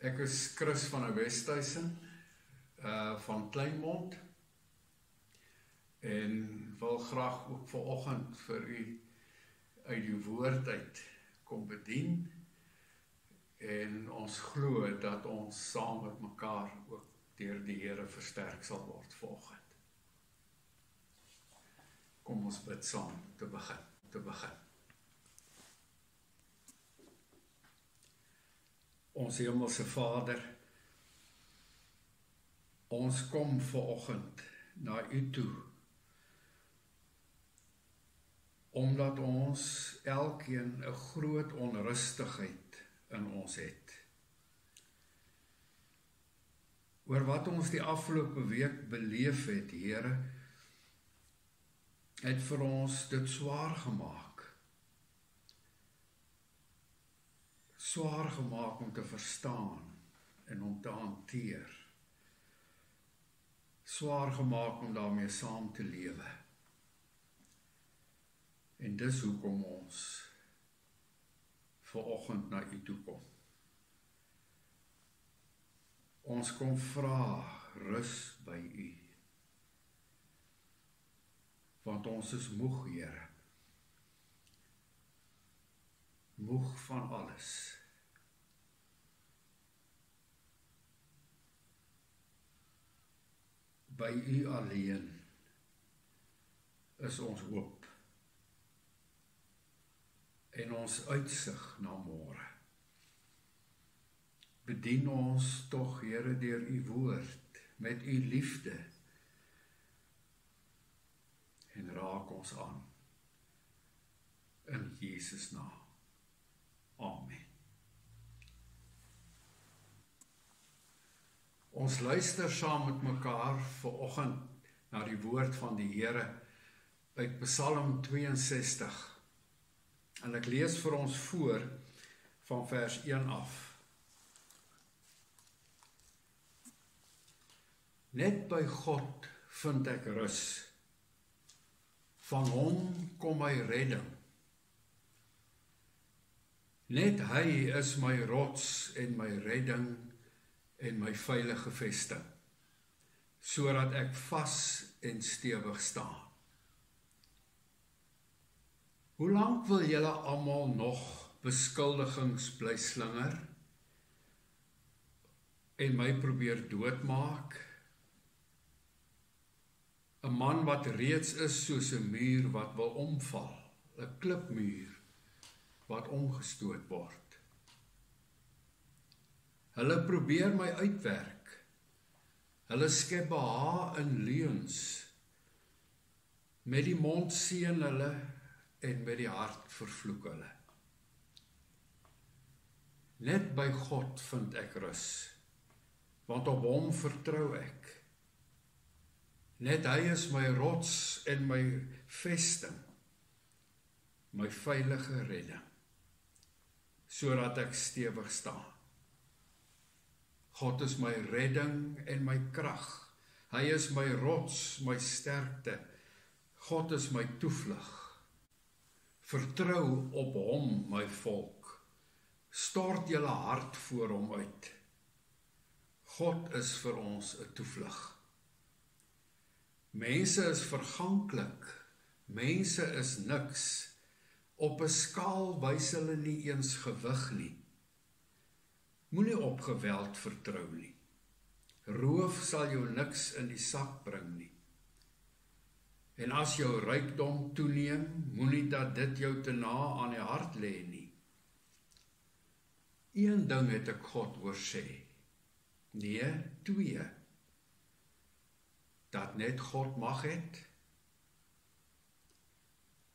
Ek is Chris van der Westhuizen uh van Kleinmond en wil graag ook vanoggend vir u uit die woord uit kom bedien en ons glo dat ons saam met mekaar ook deur die Here versterk sal word vanoggend. Kom ons bid saam te begin, te begin. Ons hemelse Vader, ons kom ver oggend na U toe. Omdat ons elkeen 'n groot onrustigheid in ons het. Oor wat ons die afgelope week beleef het, Here, het vir ons dit swaar gemaak. Swaar gemaak om te verstaan en om te hanteer. Swaar gemaak om daarmee saam te lewe. En dis hoekom ons ver oggend na u toe kom. Ons kom vra rus by u. Want ons is moeg, Here. Moeg van alles. By u alleen is ons hoop en ons uitsig na môre. Bedien ons tog Here deur u woord met u liefde en raak ons aan. In Jesus naam. Amen Ons luister saam met mekaar ver oggend na die woord van die Here uit Psalm 62. En ek lees vir ons voor van vers 1 af. Net by God vind ek rus. Van hom kom my redding. Net hy is my rots en my redding en my veilige vesting sodat ek vas en stewig staan. Hoe lank wil julle almal nog beskuldigings bly slinger en my probeer doodmaak? 'n Man wat reeds is soos 'n muur wat wil omval, 'n klipmuur wat omgestoot word. Hulle probeer my uitwerk. Hulle skep beha in leuns. Met die mond seën hulle en met die hart vervloek hulle. Net by God vind ek rus. Want op hom vertrou ek. Net hy is my rots en my vesting. My veilige redding. Sodat ek stewig staan. God is my redding en my krag. Hy is my rots, my sterkte. God is my toevlug. Vertrou op hom, my volk. Stort julle hart voor hom uit. God is vir ons 'n toevlug. Mense is verganklik. Mense is niks. Op 'n skaal wys hulle nie eens gewig nie. Moenie op geweld vertrou nie. Roof sal jou niks in die sak bring nie. En as jou rykdom toeneem, moenie dat dit jou te na aan die hart lê nie. Een ding het ek God hoor sê. Nee, twee. Dat net God mag het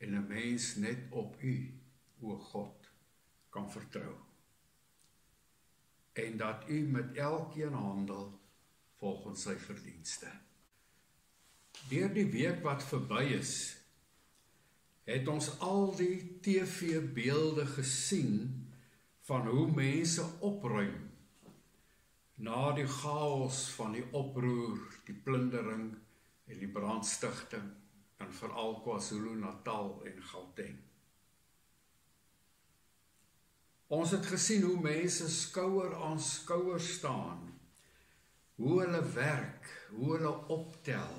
en 'n mens net op U, o God, kan vertrou en dat u met elkeen handel volgens sy verdienste. Deur die week wat verby is, het ons al die TV-beelde gesien van hoe mense opruim na die chaos van die oproer, die plundering en die brandstigting in veral KwaZulu-Natal en Gauteng. Ons het gesien hoe mense skouer aan skouer staan. Hoe hulle werk, hoe hulle optel,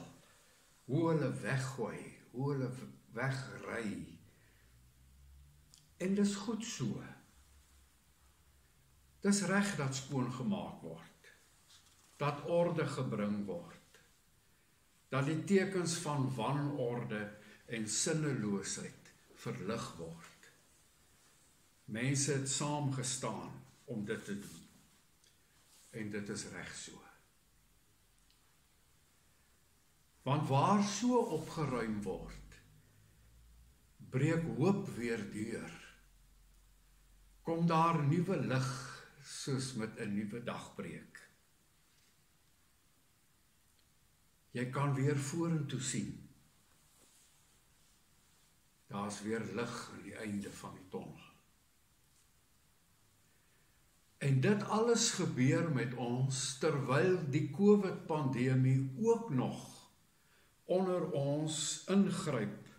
hoe hulle weggooi, hoe hulle wegry. En dis goed so. Dis reg dat skoon gemaak word. Dat orde gebring word. Dat die tekens van wanorde en sinneloosheid verlig word. Mense het saam gestaan om dit te doen. En dit is reg so. Want waar so opgeruim word, breek hoop weer deur. Kom daar nuwe lig soos met 'n nuwe dag breek. Jy kan weer vorentoe sien. Daar's weer lig aan die einde van die tonnel. En dit alles gebeur met ons terwyl die COVID pandemie ook nog onder ons ingryp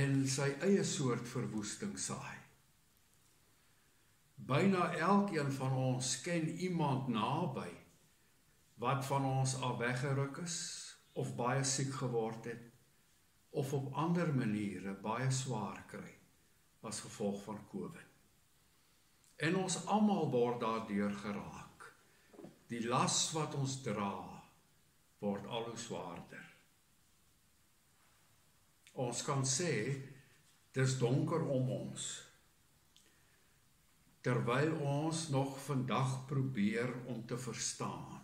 en sy eie soort verwoesting saai. Byna elkeen van ons ken iemand naby wat van ons al weggeruk is of baie siek geword het of op ander maniere baie swaar kry as gevolg van COVID. En ons almal word daardeur geraak. Die las wat ons dra word al hoe swaarder. Ons kan sê dis donker om ons. Terwyl ons nog vandag probeer om te verstaan.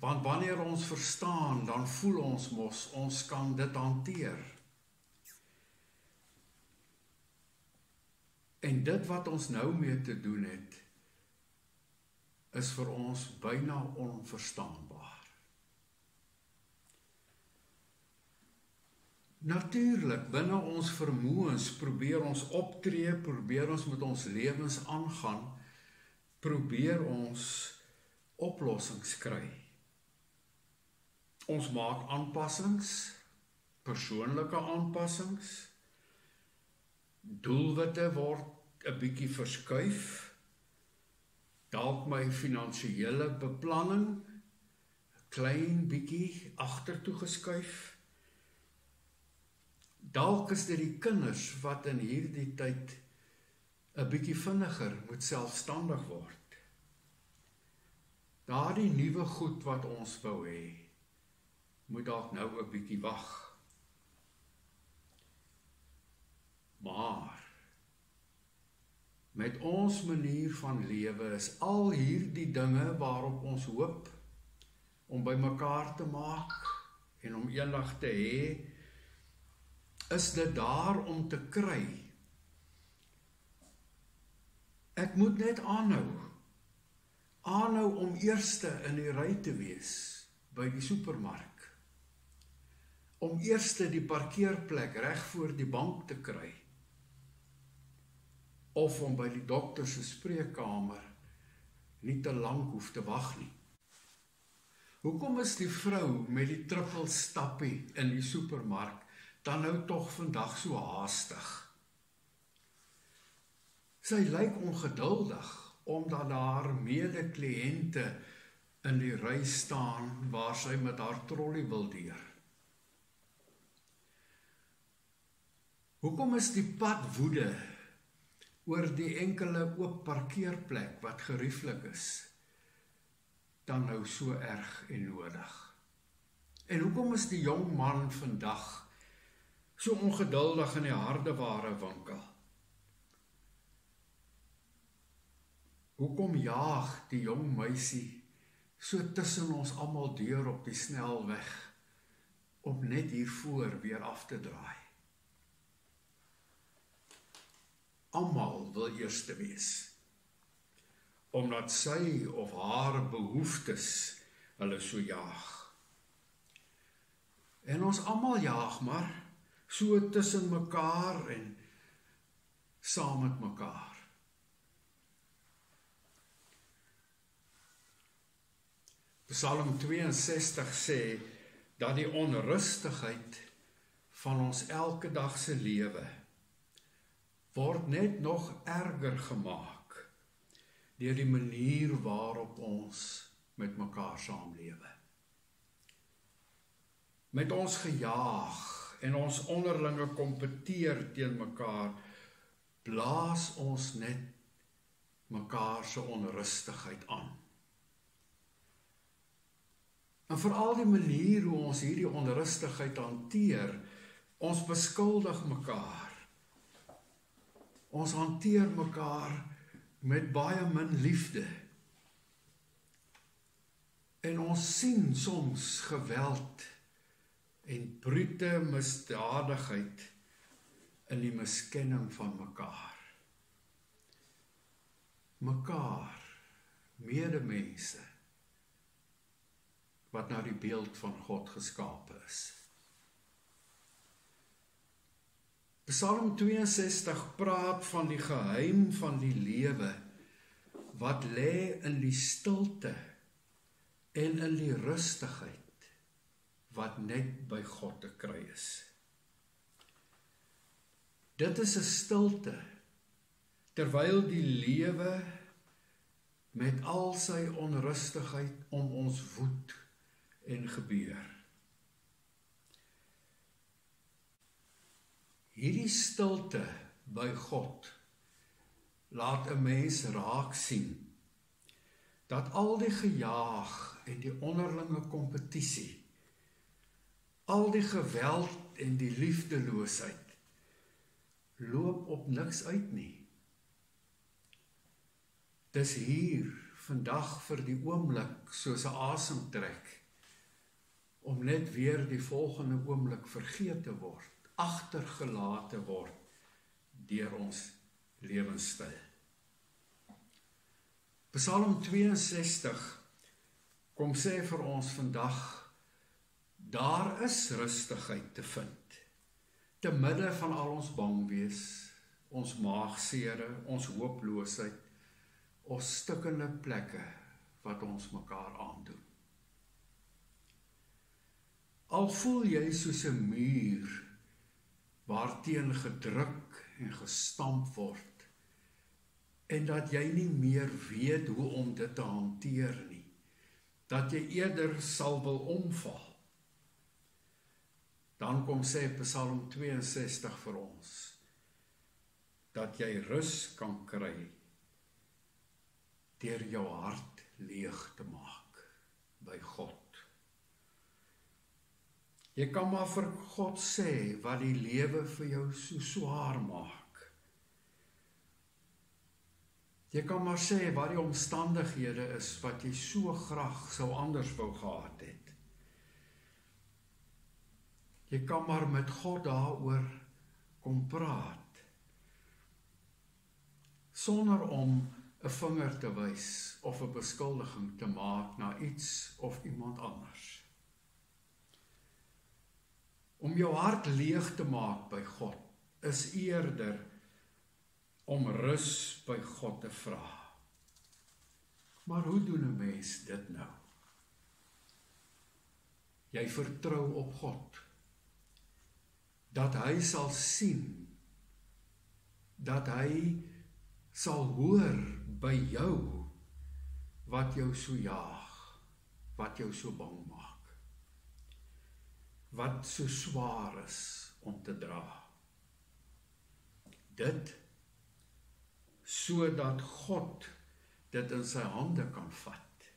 Want wanneer ons verstaan, dan voel ons mos ons kan dit hanteer. En dit wat ons nou mee te doen het is vir ons byna onverstaanbaar. Natuurlik, binne ons vermoëns probeer ons optree, probeer ons met ons lewens aangaan, probeer ons oplossings kry. Ons maak aanpassings, persoonlike aanpassings, doelwitte word 'n bietjie verskuif. Dalk my finansiële beplanning klein bietjie agtertoe geskuif. Dalk is dit die kinders wat in hierdie tyd 'n bietjie vinniger moet selfstandig word. Daardie nuwe goed wat ons wou hê, moet dalk nou 'n bietjie wag. Maar met ons manier van lewe is al hierdie dinge waarop ons hoop om bymekaar te maak en om eendag te hê is dit daar om te kry. Ek moet net aanhou. Aanhou om eerste in die ry te wees by die supermark. Om eerste die parkeerplek reg voor die bank te kry of om by die dokter se spreekkamer nie te lank hoef te wag nie. Hoekom is die vrou met die trippelstappie in die supermark dan nou tog vandag so haastig? Sy lyk ongeduldig omdat daar mede-kliënte in die ry staan waar sy met haar trolly wil deur. Hoekom is die pad woede oor die enkele oop parkeerplek wat gerieflik is dan nou so erg en nodig. En hoekom is die jong man vandag so ongeduldig in die hardeware winkel? Hoekom jaag die jong meisie so tussen ons almal deur op die snelweg om net hier voor weer af te draai? Almal wil eerste wees. Omdat sy of haar behoeftes hulle so jaag. En ons almal jaag maar so tussen mekaar en saam met mekaar. Psalm 62 sê dat die onrustigheid van ons elke dag se lewe word net nog erger gemaak deur die manier waarop ons met mekaar saamlewe. Met ons gejaag en ons onderlinge kompeteer teen mekaar blaas ons net mekaar se onrustigheid aan. En veral die manier hoe ons hierdie onrustigheid hanteer, ons beskuldig mekaar. Ons hanteer mekaar met baie min liefde. En ons sien soms geweld en brute misdadigheid in die miskenning van mekaar. Mekaar medemense wat na die beeld van God geskape is. Psalm 62 praat van die geheim van die lewe wat lê in die stilte en in die rustigheid wat net by God te kry is. Dit is 'n stilte terwyl die lewe met al sy onrustigheid om ons woed en gebeur. Hierdie stilte by God laat 'n mens raak sien dat al die gejaag en die onderlinge kompetisie al die geweld en die liefdeloosheid loop op niks uit nie. Dis hier vandag vir die oomblik soos 'n asemtrek om net weer die volgende oomblik vergeet te word, agtergelaat te word deur ons lewenstyl. Psalm 62 kom sê vir ons vandag daar is rustigheid te vind te midde van al ons bang wees, ons maagsere, ons hooploosheid, ons stikkende plekke wat ons mekaar aandoen. Al voel jy soos 'n muur waarteen gedruk en gestamp word en dat jy nie meer weet hoe om dit te hanteer nie dat jy eerder sal wil omval. Dan kom sê Psalm 62 vir ons dat jy rus kan kry deur jou hart leeg te maak by God Jy kan maar vir God sê wat die lewe vir jou so swaar maak. Jy kan maar sê wat die omstandighede is wat jy so graag sou anders wou gehad het. Jy kan maar met God daaroor kom praat. Sonder om 'n vinger te wys of 'n beskuldiging te maak na iets of iemand anders om jou hart leeg te maak by God is eerder om rus by God te vra. Maar hoe doen 'n mens dit nou? Jy vertrou op God dat hy sal sien dat hy sal hoor by jou wat jou so jaag, wat jou so bang maak wat so swaar is om te dra. Dit sodat God dit in sy hande kan vat.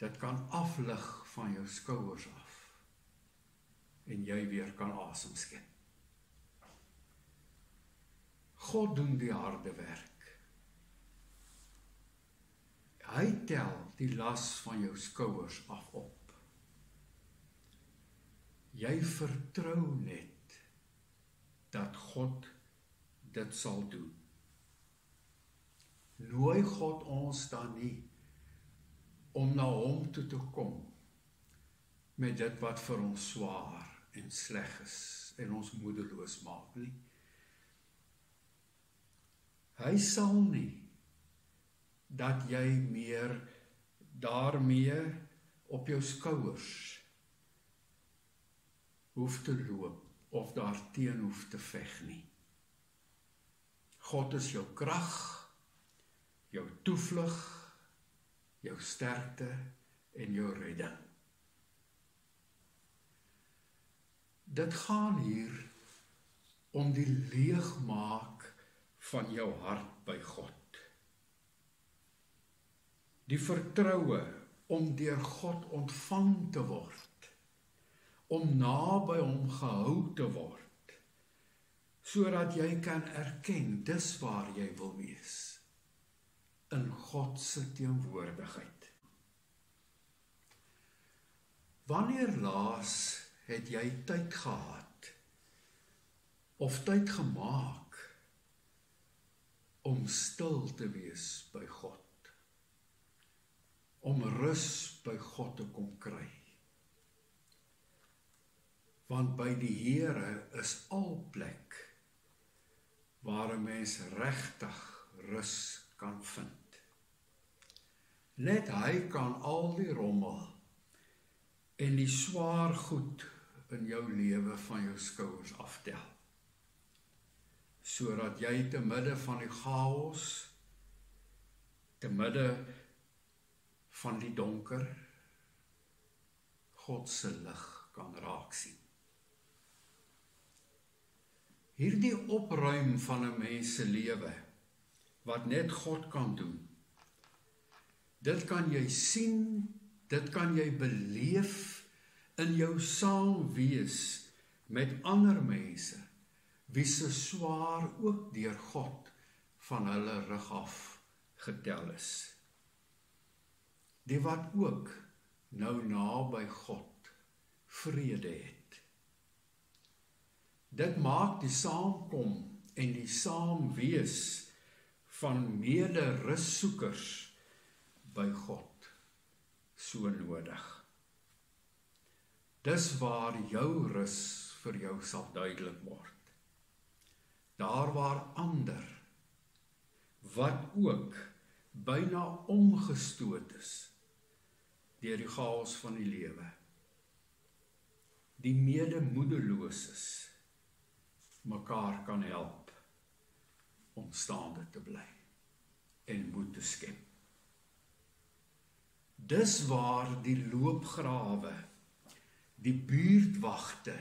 Dit kan aflig van jou skouers af en jy weer kan asem skep. God doen die harde werk. Hy tel die las van jou skouers af op. Jy vertrou net dat God dit sal doen. Nooi God ons dan nie om na hom toe te kom met dit wat vir ons swaar en sleg is en ons moedeloos maak nie. Hy sal nie dat jy meer daarmee op jou skouers hoef te loop of daarteen hoef te veg nie. God is jou krag, jou toevlug, jou sterkte en jou redding. Dit gaan hier om die leegmaak van jou hart by God. Die vertroue om deur God ontvang te word, om naby hom gehou te word sodat jy kan erken dis waar jy wil wees in God se teenwoordigheid. Wanneer laas het jy tyd gehad of tyd gemaak om stil te wees by God? Om rus by God te kom kry. Want by die Here is al plek waar 'n mens regtig rus kan vind. Net hy kan al die rommel en die swaar goed in jou lewe van jou skouers aftel. Sodat jy te midde van die chaos te midde van die donker God se lig kan raak sien. Hierdie opruim van 'n mens se lewe wat net God kan doen. Dit kan jy sien, dit kan jy beleef in jou saam wees met ander mense wie se swaar ook deur God van hulle rug af getel is. Die wat ook nou naby God vrede het. Dit maak die saamkom en die saamwees van mede-russoekers by God so nodig. Dis waar jou rus vir jou sal duidelik word. Daar waar ander wat ook byna omgestoot is deur die chaos van die lewe. Die medemoedeloses mekaar kan help om staande te bly en moed te skep. Dis waar die loopgrawe, die buurtwagte,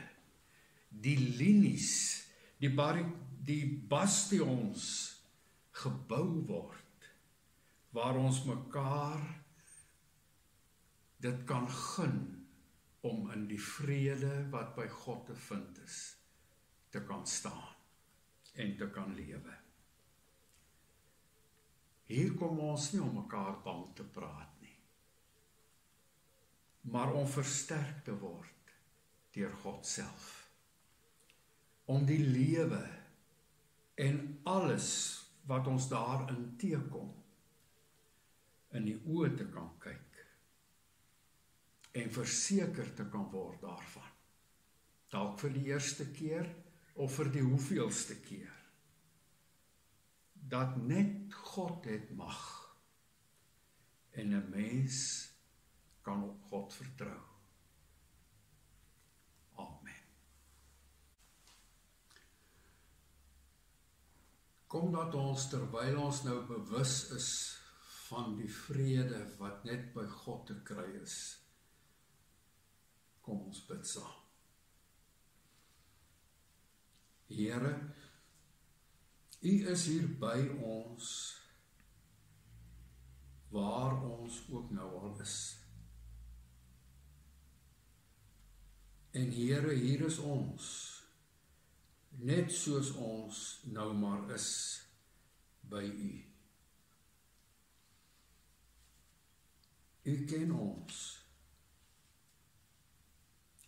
die linies, die bar die bastions gebou word waar ons mekaar dit kan gun om in die vrede wat by God te vind is te kan staan en te kan lewe. Hier kom ons nie om mekaar bang te praat nie. Maar om versterk te word deur God self. Om die lewe en alles wat ons daarin teekom in die oë te kan kyk en verseker te kan word daarvan. Dalk vir die eerste keer of vir die hoeveelste keer dat net God het mag en 'n mens kan op God vertrou. Amen. Kom dat ons terwyl ons nou bewus is van die vrede wat net by God te kry is. Kom ons bid saam. Here, U is hier by ons waar ons ook nou al is. En Here, hier is ons net soos ons nou maar is by U. U ken ons.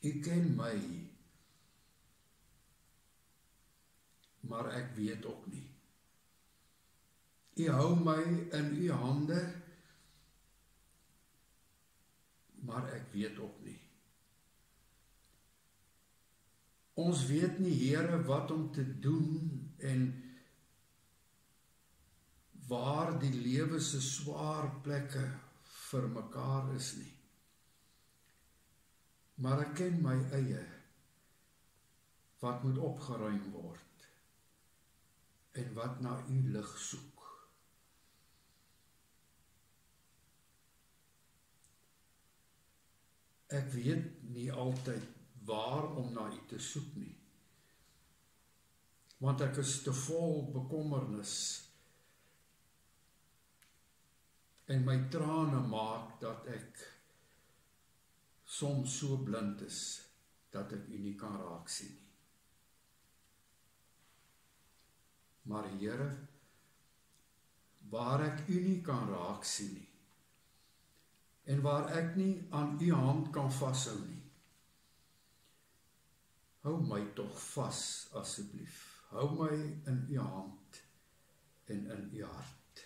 U ken my. Maar ek weet ook nie. U hou my in u hande, maar ek weet ook nie. Ons weet nie Here wat om te doen en waar die lewe se swaar plekke vir mekaar is nie. Maar ek ken my eie wat moet opgeruim word en wat na u lig soek. Ek weet nie altyd waar om na u te soek nie. Want ek is te vol bekommernis en my trane maak dat ek soms so blind is dat ek u nie kan raak sien nie. Maar Here, waar ek u nie kan raak sien nie en waar ek nie aan u hand kan vashou nie. Hou my tog vas asseblief. Hou my in u hand en in u hart.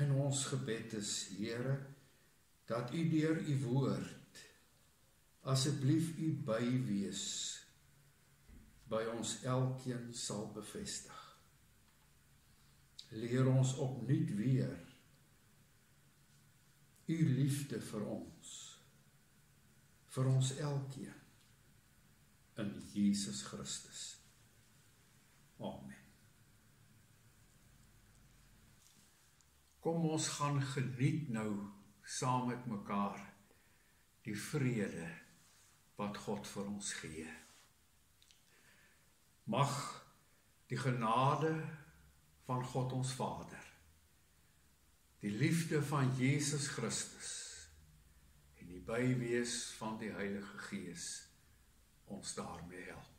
En ons gebed is Here dat u deur u woord asseblief u by wees by ons elkeen sal bevestig. Leer ons opnuut weer u liefde vir ons vir ons elkeen in Jesus Christus. Amen. Kom ons gaan geniet nou saam met mekaar die vrede wat God vir ons gee. Mag die genade van God ons Vader, die liefde van Jesus Christus en die bywees van die Heilige Gees ons daarmee help.